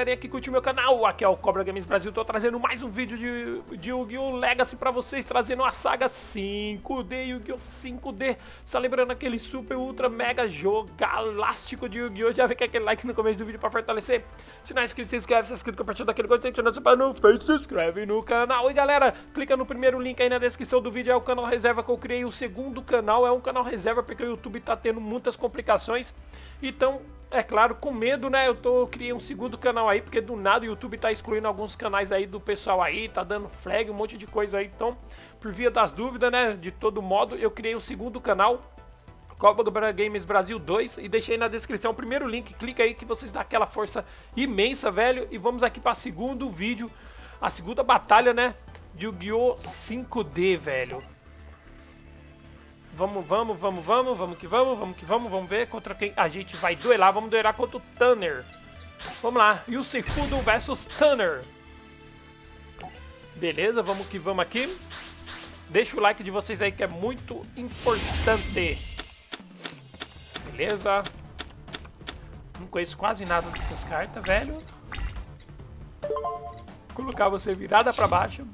galerinha que curte o meu canal, aqui é o Cobra Games Brasil, tô trazendo mais um vídeo de, de Yu-Gi-Oh! Legacy pra vocês, trazendo a saga 5D, Yu-Gi-Oh! 5D, só lembrando aquele super, ultra, mega jogo galástico de Yu-Gi-Oh! Já vem com aquele like no começo do vídeo pra fortalecer, se não é inscrito, se inscreve, se é inscrito, compartilha daquele gostei, não é no Face, se inscreve no canal, e galera, clica no primeiro link aí na descrição do vídeo, é o canal reserva que eu criei, o segundo canal é um canal reserva porque o YouTube tá tendo muitas complicações, então é claro, com medo, né? Eu tô criei um segundo canal aí, porque do nada o YouTube tá excluindo alguns canais aí do pessoal aí, tá dando flag, um monte de coisa aí. Então, por via das dúvidas, né? De todo modo, eu criei um segundo canal, Cobra Games Brasil 2, e deixei na descrição o primeiro link. Clica aí que vocês dão aquela força imensa, velho. E vamos aqui para segundo vídeo, a segunda batalha, né? De Yu-Gi-Oh! 5D, velho. Vamos, vamos, vamos, vamos, vamos que vamos, vamos que vamos, vamos ver contra quem a gente vai duelar. Vamos duelar contra o Tanner. Vamos lá, Yusei Fudo versus Tanner. Beleza, vamos que vamos aqui. Deixa o like de vocês aí que é muito importante. Beleza. Não conheço quase nada dessas cartas, velho. Colocar você virada pra baixo.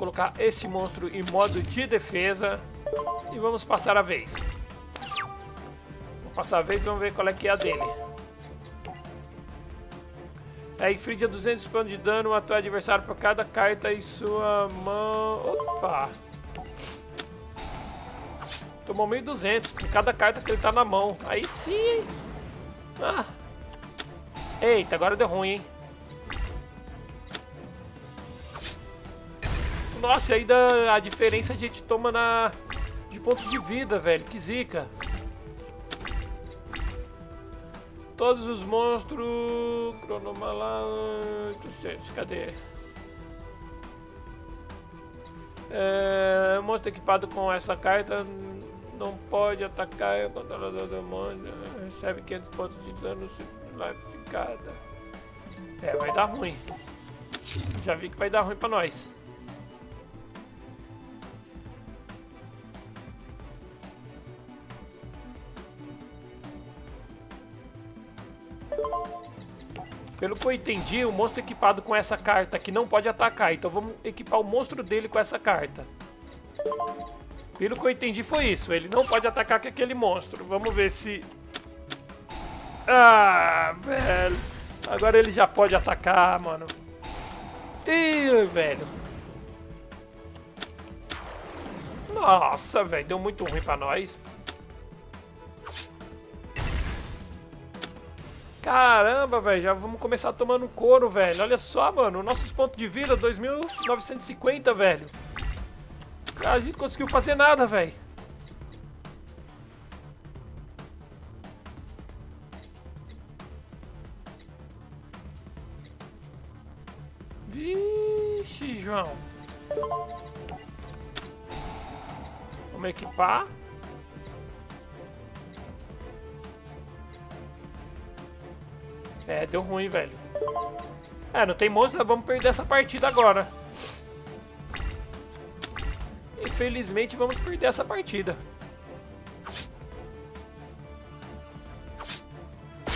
Colocar esse monstro em modo de defesa. E vamos passar a vez. Vamos passar a vez e vamos ver qual é que é a dele. É, inflige 200 pontos de dano a teu adversário por cada carta em sua mão. Opa! Tomou 1200 por cada carta que ele tá na mão. Aí sim! Ah! Eita, agora deu ruim, hein? Nossa, aí da, a diferença a gente toma na de pontos de vida, velho. Que zica. Todos os monstros... Cronomalante... Cadê? É, monstro equipado com essa carta não pode atacar o controlador do demônio. Recebe 500 pontos de dano life de cada. É, vai dar ruim. Já vi que vai dar ruim pra nós. Pelo que eu entendi, o monstro equipado com essa carta aqui não pode atacar. Então vamos equipar o monstro dele com essa carta. Pelo que eu entendi foi isso. Ele não pode atacar com aquele monstro. Vamos ver se... Ah, velho. Agora ele já pode atacar, mano. Ih, velho. Nossa, velho. Deu muito ruim pra nós. Caramba, velho, já vamos começar tomando couro, velho. Olha só, mano, nossos pontos de vida, 2.950, velho. A gente conseguiu fazer nada, velho. Vixe, João. Vamos equipar. Deu ruim, velho. É, não tem monstro, vamos perder essa partida agora. Infelizmente, vamos perder essa partida.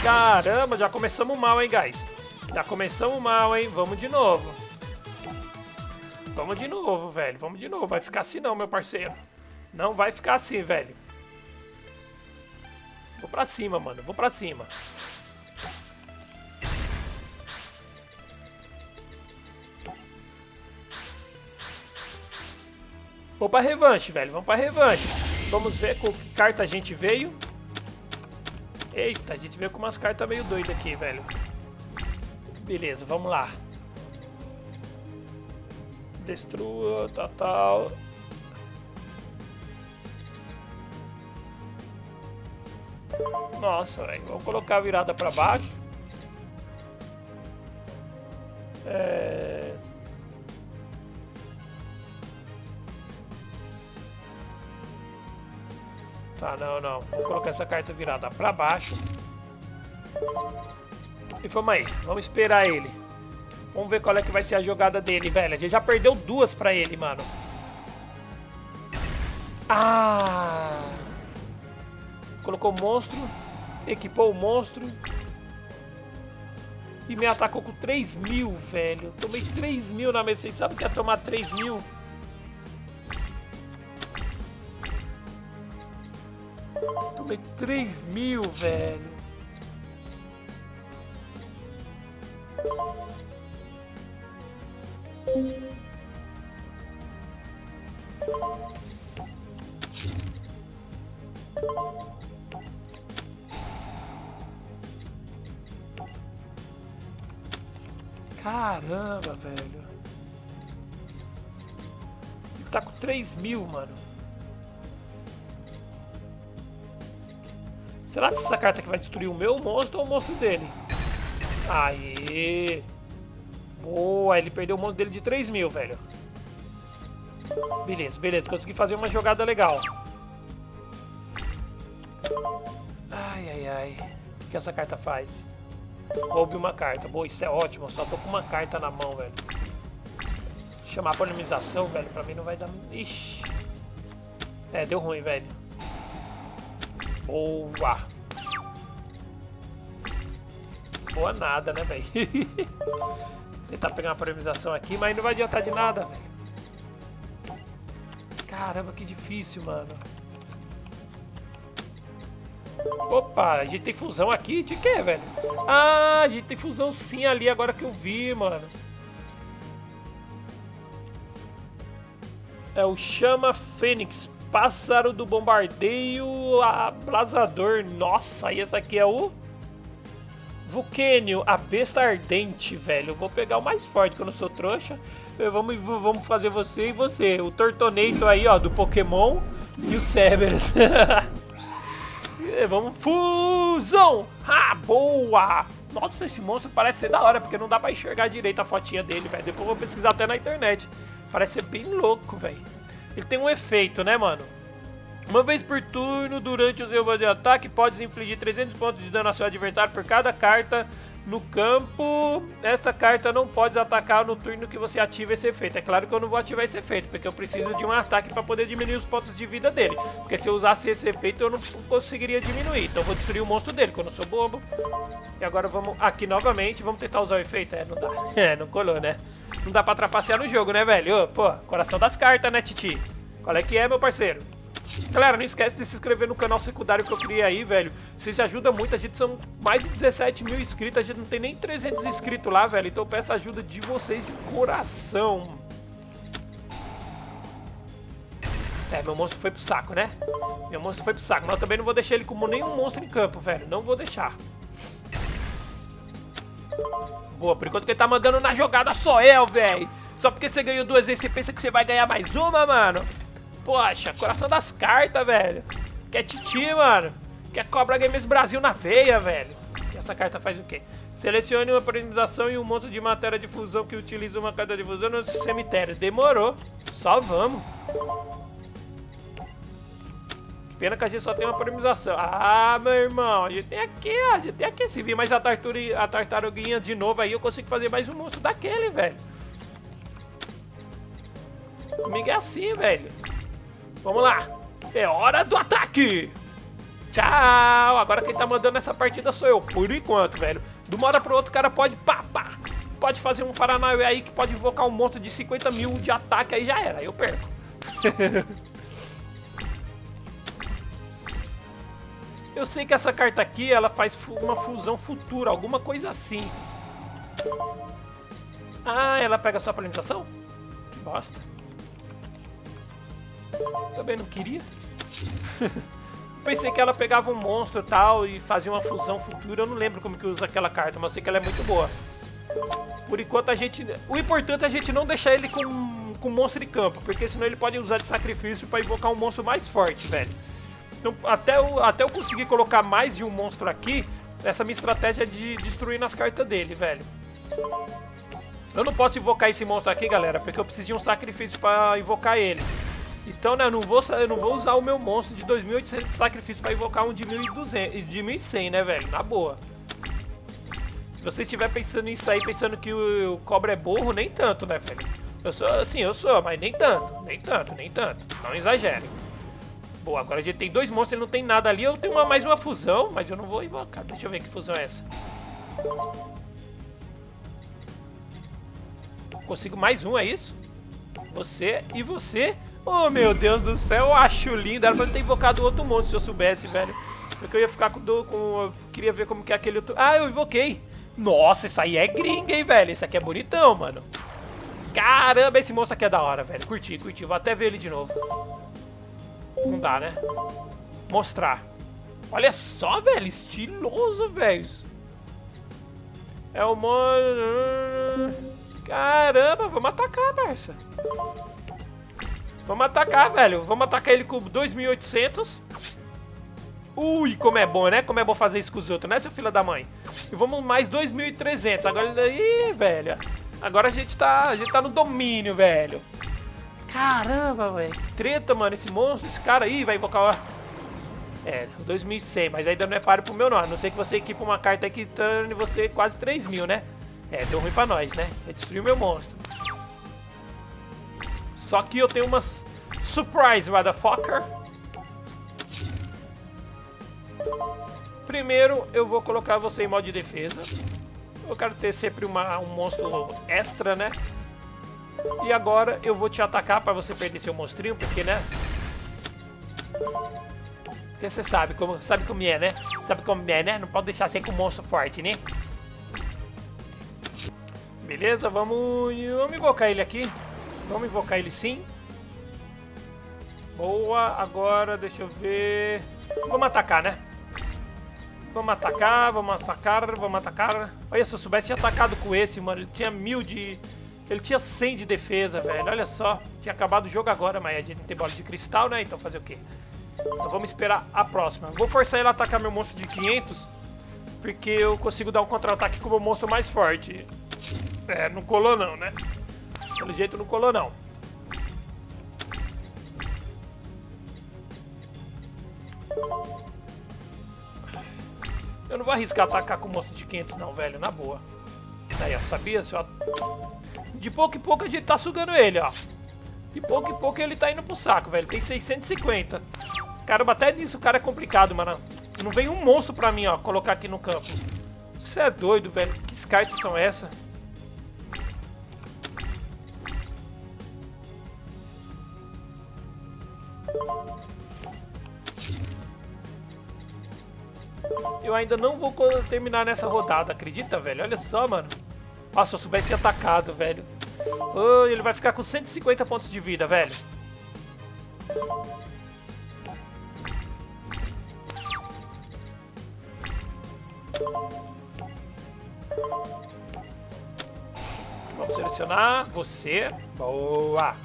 Caramba, já começamos mal, hein, guys. Já começamos mal, hein. Vamos de novo. Vamos de novo, velho. Vamos de novo. Vai ficar assim não, meu parceiro. Não vai ficar assim, velho. Vou pra cima, mano. Vou pra cima. Vamos pra revanche, velho. Vamos pra revanche. Vamos ver com que carta a gente veio. Eita, a gente veio com umas cartas meio doidas aqui, velho. Beleza, vamos lá. Destrua, tal, tal. Nossa, velho. Vamos colocar a virada pra baixo. Tá, não, não. Vou colocar essa carta virada pra baixo. E vamos aí. Vamos esperar ele. Vamos ver qual é que vai ser a jogada dele, velho. A gente já perdeu duas pra ele, mano. Ah! Colocou monstro. Equipou o monstro. E me atacou com 3 mil, velho. Tomei 3 mil na mesa. Vocês sabem que ia tomar 3 mil? Tomei 3 mil, velho. Caramba, velho. Tá com 3 mil, mano. Será que essa carta aqui vai destruir o meu monstro ou o monstro dele? Aê! Boa, ele perdeu o monstro dele de 3 mil, velho. Beleza, beleza. Consegui fazer uma jogada legal. Ai, ai, ai. O que essa carta faz? Roube uma carta. Boa, isso é ótimo. Só tô com uma carta na mão, velho. Chamar a polemização, velho, pra mim não vai dar... Ixi. É, deu ruim, velho. Boa. Boa nada, né, velho? Tentar pegar uma polemização aqui, mas não vai adiantar de nada, velho. Caramba, que difícil, mano. Opa, a gente tem fusão aqui? De quê, velho? Ah, a gente tem fusão sim ali, agora que eu vi, mano. É o Chama Fênix, Pássaro do Bombardeio Abrasador. Nossa, e essa aqui é o... Vulcânio, a besta ardente, velho. Eu vou pegar o mais forte, que eu não sou trouxa. Vamos, vamos fazer você e você. O Tortonator aí, ó, do Pokémon. E o Cerberus. Vamos, fusão! Ah, boa! Nossa, esse monstro parece ser da hora, porque não dá pra enxergar direito a fotinha dele, velho. Depois eu vou pesquisar até na internet. Parece ser bem louco, velho. Ele tem um efeito, né, mano? Uma vez por turno, durante o seu de ataque, pode infligir 300 pontos de dano ao seu adversário por cada carta no campo, esta carta não pode atacar no turno que você ativa esse efeito. É claro que eu não vou ativar esse efeito, porque eu preciso de um ataque para poder diminuir os pontos de vida dele. Porque se eu usasse esse efeito, eu não conseguiria diminuir. Então eu vou destruir o monstro dele, que eu não sou bobo. E agora vamos aqui novamente, vamos tentar usar o efeito. É, não dá. É, não colou, né? Não dá pra trapacear no jogo, né, velho? Pô, coração das cartas, né, Titi? Qual é que é, meu parceiro? Galera, não esquece de se inscrever no canal secundário que eu criei aí, velho. Vocês ajudam muito, a gente são mais de 17 mil inscritos, a gente não tem nem 300 inscritos lá, velho. Então eu peço ajuda de vocês de coração. É, meu monstro foi pro saco, né? Meu monstro foi pro saco, mas eu também não vou deixar ele como nenhum monstro em campo, velho. Não vou deixar. Boa, por enquanto que ele tá mandando na jogada só eu, velho. Só porque você ganhou duas vezes, você pensa que você vai ganhar mais uma, mano? Poxa, coração das cartas, velho. Quer titi, mano. Quer Cobra Games Brasil na veia, velho. E essa carta faz o quê? Selecione uma polinização e um monte de matéria de fusão que utiliza uma carta de fusão no cemitério. Demorou. Só vamos. Que pena que a gente só tem uma polinização. Ah, meu irmão. A gente tem aqui, ó. A gente tem aqui. Se vir mais a, tarturi, a tartaruguinha de novo aí, eu consigo fazer mais um monstro daquele, velho. Comigo é assim, velho. Vamos lá. É hora do ataque. Tchau. Agora quem tá mandando essa partida sou eu. Por enquanto, velho. De uma hora pro outro, o cara pode pá, pá. Pode fazer um Paranauê aí que pode invocar um monte de 50 mil de ataque. Aí já era. Eu perco. eu sei que essa carta aqui, ela faz uma fusão futura. Alguma coisa assim. Ah, ela pega só a polinização? Que bosta. Também não queria. Pensei que ela pegava um monstro e tal e fazia uma fusão futura. Eu não lembro como que usa aquela carta, mas sei que ela é muito boa. Por enquanto a gente... O importante é a gente não deixar ele com, com monstro de campo, porque senão ele pode usar de sacrifício para invocar um monstro mais forte, velho. Então, até eu, até eu conseguir colocar mais de um monstro aqui, essa minha estratégia é de destruir nas cartas dele, velho. Eu não posso invocar esse monstro aqui, galera, porque eu preciso de um sacrifício para invocar ele. Então, né, eu não vou, eu não vou usar o meu monstro de 2.800 de sacrifício pra invocar um de 1.200, de 1.100, né, velho? Na boa. Se você estiver pensando nisso aí, pensando que o, o cobra é burro, nem tanto, né, velho? Eu sou, assim, eu sou, mas nem tanto, nem tanto, nem tanto. Não exagere. Boa, agora a gente tem dois monstros e não tem nada ali. Eu tenho uma, mais uma fusão, mas eu não vou invocar. Deixa eu ver que fusão é essa. Consigo mais um, é isso? Você e você. Oh, meu Deus do céu, eu acho lindo. Era pra eu ter invocado outro monstro se eu soubesse, velho. Porque eu ia ficar com... com eu queria ver como que é aquele outro... Ah, eu invoquei. Nossa, isso aí é gringa, hein, velho. Esse aqui é bonitão, mano. Caramba, esse monstro aqui é da hora, velho. Curti, curti. Vou até ver ele de novo. Não dá, né? Mostrar. Olha só, velho. Estiloso, velho. É o monstro... Caramba, vamos atacar, parça. Vamos atacar, velho. Vamos atacar ele com 2.800. Ui, como é bom, né? Como é bom fazer isso com os outros, né, seu filho da mãe? E vamos mais 2.300. Agora, aí, velho. Agora a gente tá, a gente tá no domínio, velho. Caramba, velho. Treta, mano. Esse monstro, esse cara aí vai invocar... É, 2.100, mas ainda não é páreo pro meu não. A não ser que você equipe uma carta que torne você quase 3.000, né? É, deu ruim pra nós, né? Ele destruiu meu monstro. Só que eu tenho umas... Surprise, motherfucker! Primeiro, eu vou colocar você em modo de defesa. Eu quero ter sempre uma, um monstro extra, né? E agora eu vou te atacar para você perder seu monstrinho, porque, né? Porque você sabe como, sabe como é, né? Sabe como é, né? Não pode deixar sem com um monstro forte, né? Beleza, vamos, vamos invocar ele aqui. Vamos invocar ele sim. Boa, agora deixa eu ver... Vamos atacar, né? Vamos atacar, vamos atacar, vamos atacar. Olha, se eu soubesse, tinha atacado com esse, mano. Ele tinha mil de... Ele tinha 100 de defesa, velho. Olha só. Tinha acabado o jogo agora, mas a gente não tem bola de cristal, né? Então fazer o quê? Então vamos esperar a próxima. Vou forçar ele a atacar meu monstro de 500. Porque eu consigo dar um contra-ataque com o meu monstro mais forte. É, não colou não, né? Pelo jeito não colou não. Eu não vou arriscar atacar com o monstro de 500 não, velho, na boa. Aí, ó, sabia? Só... De pouco em pouco a gente tá sugando ele, ó. De pouco em pouco ele tá indo pro saco, velho. Tem 650. Caramba, até nisso o cara é complicado, mano. Não vem um monstro pra mim, ó, colocar aqui no campo. Você é doido, velho. Que cartas são essas? Eu ainda não vou terminar nessa rodada, acredita, velho? Olha só, mano. Nossa, se eu soubesse atacado, velho. Oh, ele vai ficar com 150 pontos de vida, velho. Vamos selecionar você. Boa.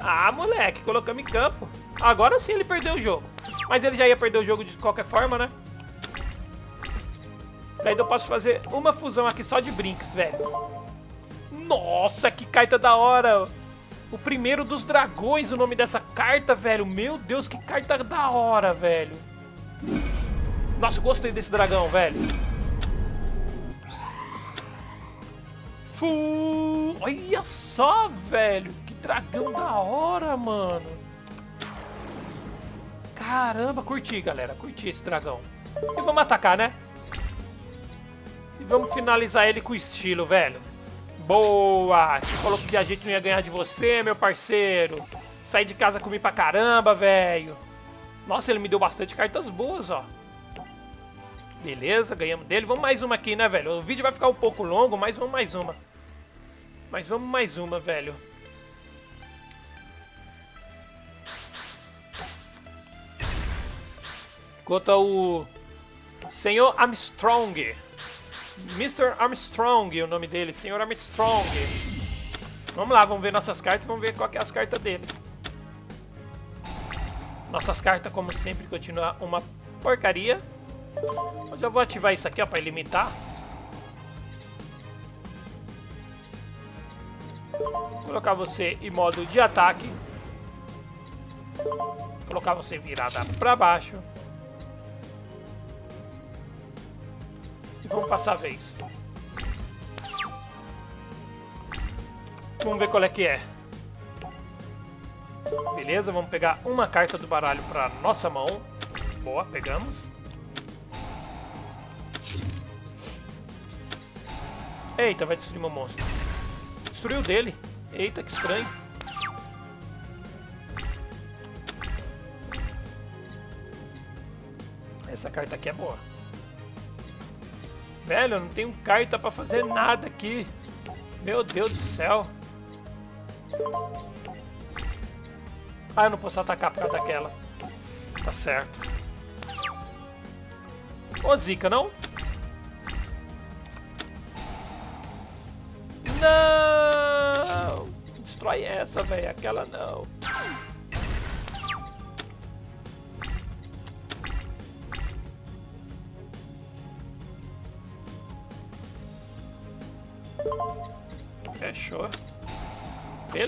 Ah, moleque, colocamos em campo. Agora sim ele perdeu o jogo. Mas ele já ia perder o jogo de qualquer forma, né? Daí eu posso fazer uma fusão aqui só de brinks, velho. Nossa, que carta da hora. O primeiro dos dragões, o nome dessa carta, velho. Meu Deus, que carta da hora, velho. Nossa, gostei desse dragão, velho. Fu... Olha só, velho dragão da hora, mano. Caramba, curti, galera. Curti esse dragão. E vamos atacar, né? E vamos finalizar ele com estilo, velho. Boa! Você falou que a gente não ia ganhar de você, meu parceiro. Saí de casa comi pra caramba, velho. Nossa, ele me deu bastante cartas boas, ó. Beleza, ganhamos dele. Vamos mais uma aqui, né, velho? O vídeo vai ficar um pouco longo, mas vamos mais uma. Mas vamos mais uma, velho. Contra o Senhor Armstrong. Mr. Armstrong, o nome dele, Senhor Armstrong. Vamos lá, vamos ver nossas cartas, vamos ver qual é as cartas dele. Nossas cartas, como sempre, continuam uma porcaria. Eu já vou ativar isso aqui, ó, para ilimitar. Vou colocar você em modo de ataque. Vou colocar você virada para baixo. Vamos passar a vez. Vamos ver qual é que é. Beleza, vamos pegar uma carta do baralho pra nossa mão. Boa, pegamos. Eita, vai destruir meu monstro. Destruiu dele. Eita, que estranho. Essa carta aqui é boa. Velho, eu não tenho carta pra fazer nada aqui. Meu Deus do céu. Ah, eu não posso atacar por causa daquela. Tá certo. Ô, Zica, não? Não! Destrói essa, velho. Aquela não.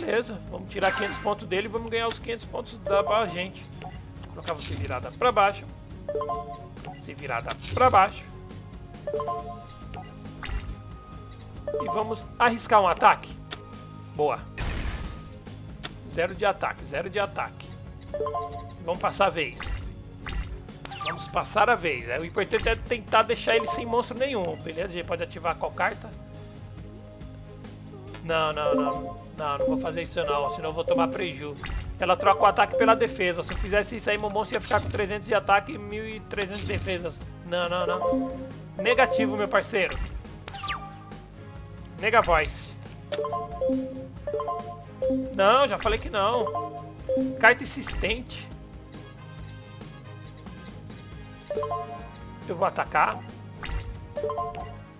Beleza, vamos tirar 500 pontos dele e vamos ganhar os 500 pontos da gente. Vou colocar você virada para baixo. Você virada para baixo. E vamos arriscar um ataque. Boa. Zero de ataque, zero de ataque. Vamos passar a vez. Vamos passar a vez. É, o importante é tentar deixar ele sem monstro nenhum. Beleza? A gente pode ativar qual carta? Não, não, não. Não, não vou fazer isso não, senão eu vou tomar prejuízo. Ela troca o ataque pela defesa. Se eu fizesse isso aí, monstro ia ficar com 300 de ataque e 1.300 de defesas. Não, não, não. Negativo, meu parceiro. Mega Voice. Não, já falei que não. Carta insistente. Eu vou atacar.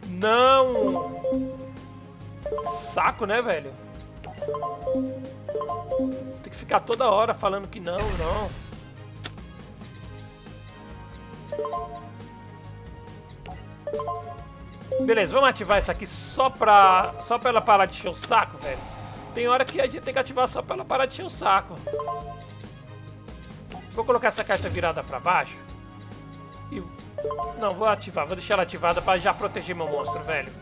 Não! Saco, né, velho? Tem que ficar toda hora falando que não, não. Beleza, vamos ativar essa aqui só pra, só pra ela parar de encher o saco, velho. Tem hora que a gente tem que ativar só pra ela parar de encher o saco. Vou colocar essa carta virada pra baixo. E... Não, vou ativar. Vou deixar ela ativada pra já proteger meu monstro, velho.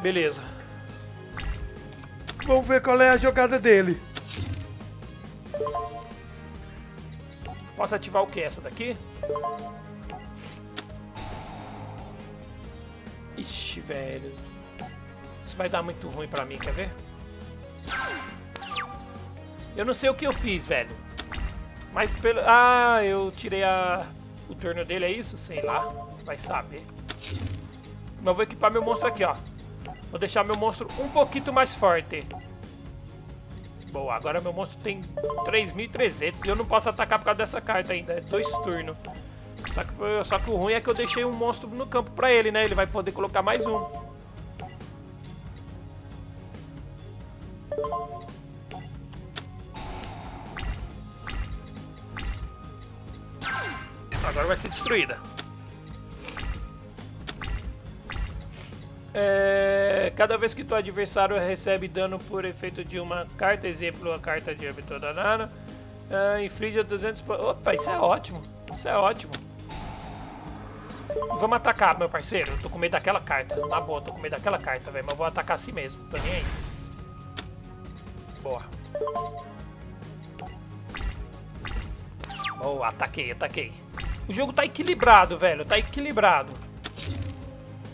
Beleza. Vamos ver qual é a jogada dele. Posso ativar o que? Essa daqui? Ixi, velho. Isso vai dar muito ruim pra mim, quer ver? Eu não sei o que eu fiz, velho. Mas pelo... Ah, eu tirei a... o turno dele, é isso? Sei lá. Vai saber. Mas vou equipar meu monstro aqui, ó. Vou deixar meu monstro um pouquinho mais forte. Boa, agora meu monstro tem 3.300 e eu não posso atacar por causa dessa carta ainda. É dois turnos. Só que, só que o ruim é que eu deixei um monstro no campo pra ele, né? Ele vai poder colocar mais um. Agora vai ser destruída. É, cada vez que teu adversário recebe dano por efeito de uma carta, exemplo, a carta de âmbito da Nana, é, inflige 200... Opa, isso é ótimo. Isso é ótimo. Vamos atacar, meu parceiro. Eu tô com medo daquela carta. Na boa, tô com medo daquela carta, velho. Mas vou atacar assim mesmo. Tô nem aí. Boa. Boa, ataquei, ataquei. O jogo tá equilibrado, velho. Tá equilibrado.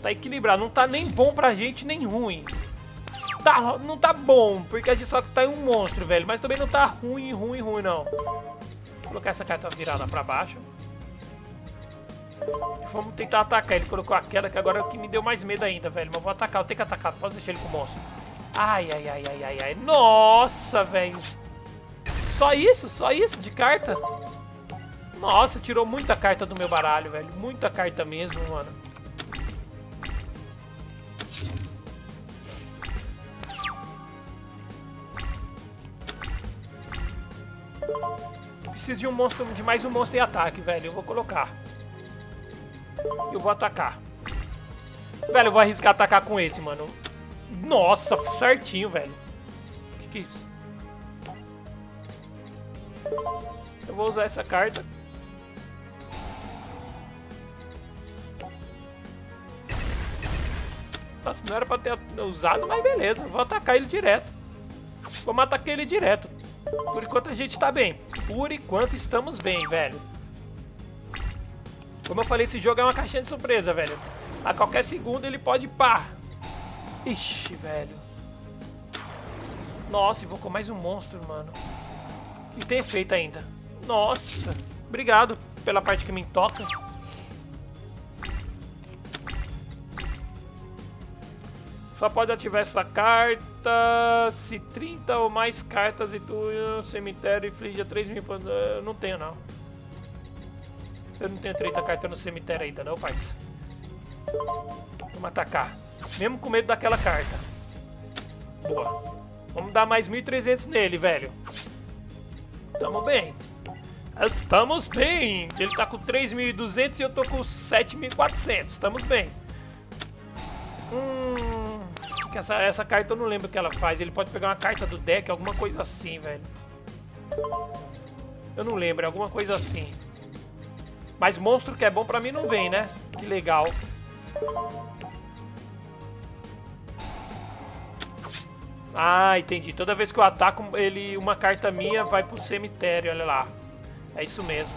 Tá equilibrado. Não tá nem bom pra gente, nem ruim. Tá, não tá bom, porque a gente só tá em um monstro, velho. Mas também não tá ruim, ruim, ruim, não. Vou colocar essa carta virada pra baixo. Vamos tentar atacar. Ele colocou aquela que agora é o que me deu mais medo ainda, velho. Mas vou atacar. Eu tenho que atacar. Posso deixar ele com o monstro. Ai, ai, ai, ai, ai, ai. Nossa, velho. Só isso? Só isso de carta? Nossa, tirou muita carta do meu baralho, velho. Muita carta mesmo, mano. Preciso de um monstro, de mais um monstro em ataque, velho. Eu vou colocar. Eu vou atacar. Velho, eu vou arriscar atacar com esse, mano. Nossa, certinho, velho. O que, que é isso? Eu vou usar essa carta. Nossa, não era pra ter usado, mas beleza. Vou atacar ele direto. Vamos atacar ele direto. Por enquanto a gente tá bem. Por enquanto estamos bem, velho. Como eu falei, esse jogo é uma caixinha de surpresa, velho. A qualquer segundo ele pode pá. Ixi, velho. Nossa, invocou mais um monstro, mano. E tem efeito ainda. Nossa. Obrigado pela parte que me toca. Só pode ativar essa carta se 30 ou mais cartas e tu cemitério inflige 3 mil pontos. Eu não tenho, não. Eu não tenho 30 cartas no cemitério ainda, não, parça. Vamos atacar. Mesmo com medo daquela carta. Boa. Vamos dar mais 1.300 nele, velho. Tamo bem. Estamos bem. Ele tá com 3.200 e eu tô com 7.400. Estamos bem. Hum, essa, essa carta eu não lembro o que ela faz. Ele pode pegar uma carta do deck, alguma coisa assim, velho. Eu não lembro, é alguma coisa assim. Mas monstro que é bom pra mim não vem, né? Que legal. Ah, entendi. Toda vez que eu ataco, ele, uma carta minha vai pro cemitério, olha lá. É isso mesmo.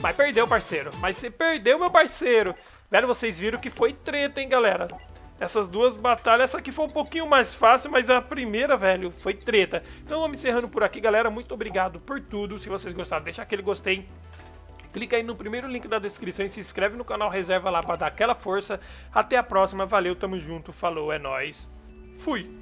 Mas perdeu, parceiro. Mas você perdeu, meu parceiro. Velho, vocês viram que foi treta, hein, galera. Essas duas batalhas, essa aqui foi um pouquinho mais fácil, mas a primeira, velho, foi treta. Então vamos encerrando por aqui, galera. Muito obrigado por tudo. Se vocês gostaram, deixa aquele gostei. Clica aí no primeiro link da descrição e se inscreve no canal Reserva lá para dar aquela força. Até a próxima, valeu, tamo junto, falou, é nóis. Fui!